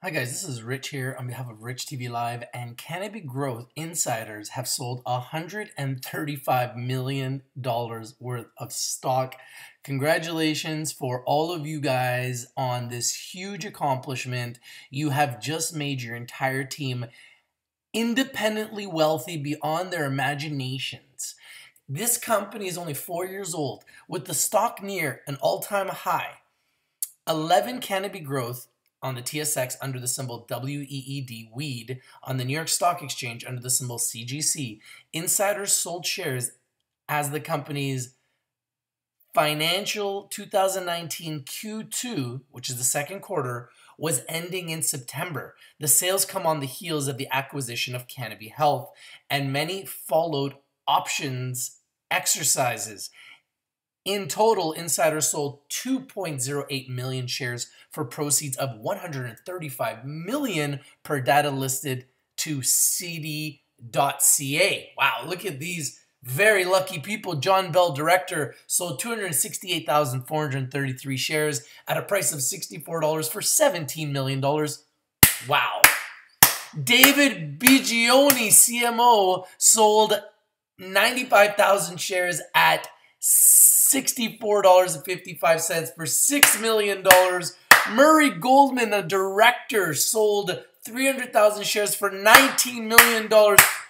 Hi guys, this is Rich here on behalf of Rich TV Live and Canopy Growth insiders have sold $135 million worth of stock. Congratulations for all of you guys on this huge accomplishment. You have just made your entire team independently wealthy beyond their imaginations. This company is only four years old with the stock near an all-time high. 11 Canopy Growth on the TSX under the symbol WEED, WEED, on the New York Stock Exchange under the symbol CGC, insiders sold shares as the company's financial 2019 Q2, which is the second quarter, was ending in September. The sales come on the heels of the acquisition of Canopy Health, and many followed options exercises. In total, insiders sold 2.08 million shares for proceeds of 135 million per data listed to CD.ca. Wow, look at these very lucky people. John Bell, director, sold 268,433 shares at a price of $64 for $17 million. Wow. David Bigioni, CMO, sold 95,000 shares at $64.55 for $6 million. Murray Goldman, the director, sold 300,000 shares for $19 million.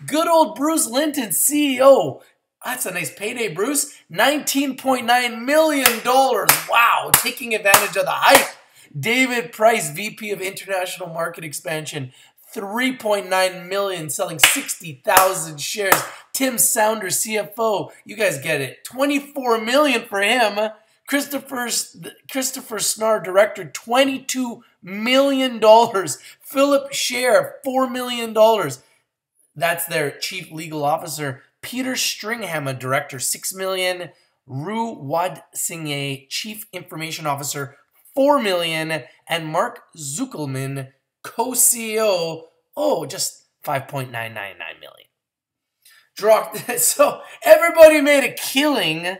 Good old Bruce Linton, CEO. That's a nice payday, Bruce. $19.9 million. Wow, taking advantage of the hype. David Price, VP of International Market Expansion, 3.9 million, selling 60,000 shares. Tim Saunders, CFO, you guys get it. 24 million for him. Christopher Christopher Schnarr, director, 22 million dollars. Philip Shaer, 4 million dollars. That's their chief legal officer. Peter Stringham, a director, 6 million. Rue Wadsinge, chief information officer, 4 million. And Mark Zekulin, co-CEO, oh, just 5.999 million. So everybody made a killing.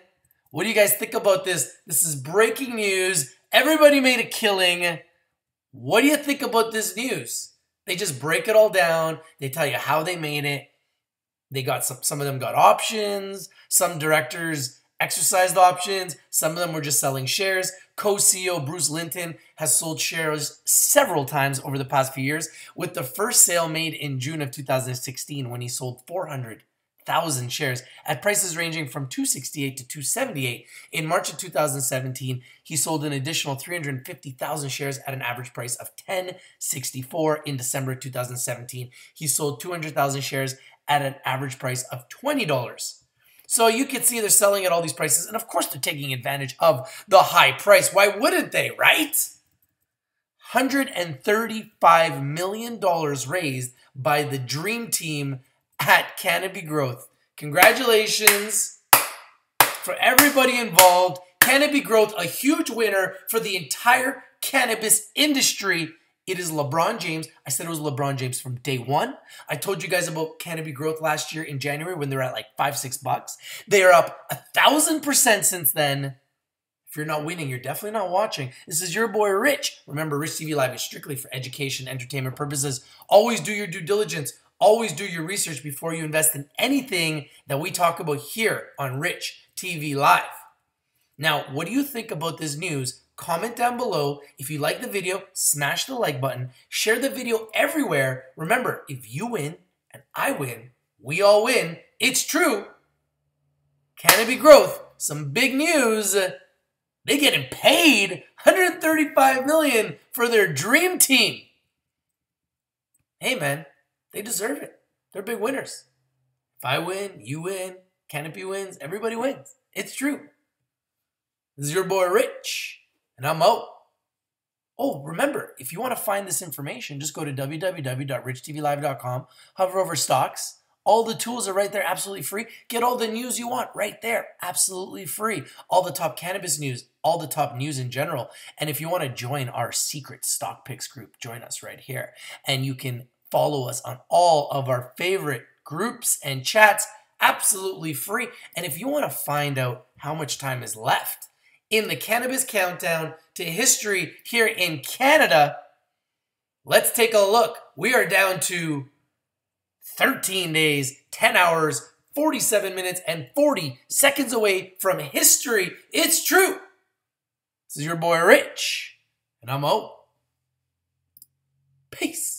What do you guys think about this? This is breaking news. Everybody made a killing. What do you think about this news? They just break it all down. They tell you how they made it. They got some some of them got options. Some directors exercised options. Some of them were just selling shares. Co-CEO Bruce Linton has sold shares several times over the past few years, with the first sale made in June of 2016 when he sold 400,000 shares at prices ranging from 268 to 278. In March of 2017, he sold an additional 350,000 shares at an average price of 1064. In December 2017, he sold 200,000 shares at an average price of $20. So you can see they're selling at all these prices. And of course, they're taking advantage of the high price. Why wouldn't they, right? $135 million raised by the Dream Team at Canopy Growth. Congratulations for everybody involved. Canopy Growth, a huge winner for the entire cannabis industry it is LeBron James. I said it was LeBron James from day one. I told you guys about Canopy Growth last year in January when they're at like five, six bucks. They are up a thousand percent since then. If you're not winning, you're definitely not watching. This is your boy Rich. Remember, Rich TV Live is strictly for education, entertainment purposes. Always do your due diligence. Always do your research before you invest in anything that we talk about here on Rich TV Live. Now, what do you think about this news comment down below. If you like the video, smash the like button, share the video everywhere. Remember, if you win and I win, we all win. It's true. Canopy Growth, some big news. They getting paid 135 million for their dream team. Hey man, they deserve it. They're big winners. If I win, you win, Canopy wins, everybody wins. It's true. This is your boy Rich and I'm out. Oh, remember, if you want to find this information, just go to www.richtvlive.com, hover over stocks. All the tools are right there, absolutely free. Get all the news you want right there, absolutely free. All the top cannabis news, all the top news in general. And if you want to join our secret stock picks group, join us right here. And you can follow us on all of our favorite groups and chats, absolutely free. And if you want to find out how much time is left, in the Cannabis Countdown to History here in Canada. Let's take a look. We are down to 13 days, 10 hours, 47 minutes, and 40 seconds away from history. It's true. This is your boy Rich, and I'm out. Peace.